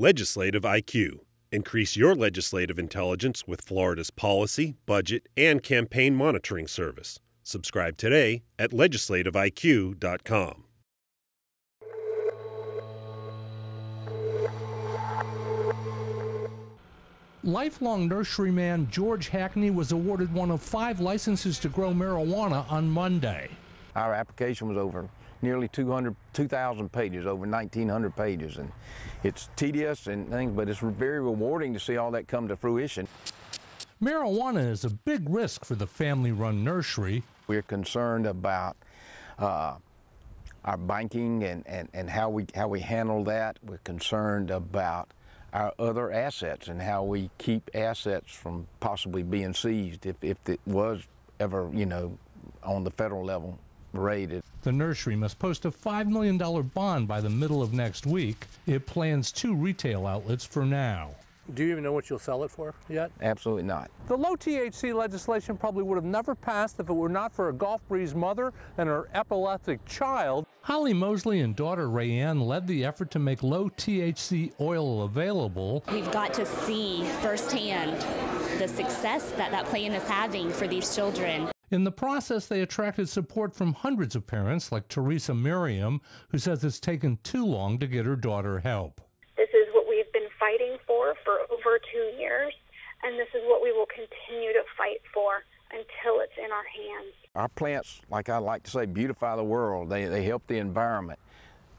Legislative IQ. Increase your legislative intelligence with Florida's policy, budget, and campaign monitoring service. Subscribe today at legislativeiq.com. Lifelong nurseryman George Hackney was awarded one of five licenses to grow marijuana on Monday. Our application was over nearly 200, 2,000 pages, over 1,900 pages, and it's tedious and things, but it's very rewarding to see all that come to fruition. Marijuana is a big risk for the family-run nursery. We're concerned about uh, our banking and, and, and how, we, how we handle that. We're concerned about our other assets and how we keep assets from possibly being seized if, if it was ever, you know, on the federal level raided. The nursery must post a $5 million bond by the middle of next week. It plans two retail outlets for now. Do you even know what you'll sell it for yet? Absolutely not. The low THC legislation probably would have never passed if it were not for a Gulf Breeze mother and her epileptic child. Holley Moseley and daughter RayAnn led the effort to make low THC oil available. We've got to see firsthand the success that that plan is having for these children. In the process, they attracted support from hundreds of parents, like Teresa Miriam, who says it's taken too long to get her daughter help. This is what we've been fighting for for over two years, and this is what we will continue to fight for until it's in our hands. Our plants, like I like to say, beautify the world. They, they help the environment.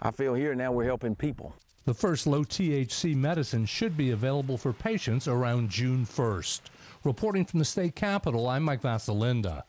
I feel here now we're helping people. The first low THC medicine should be available for patients around June 1st. Reporting from the state capitol, I'm Mike Vasilinda.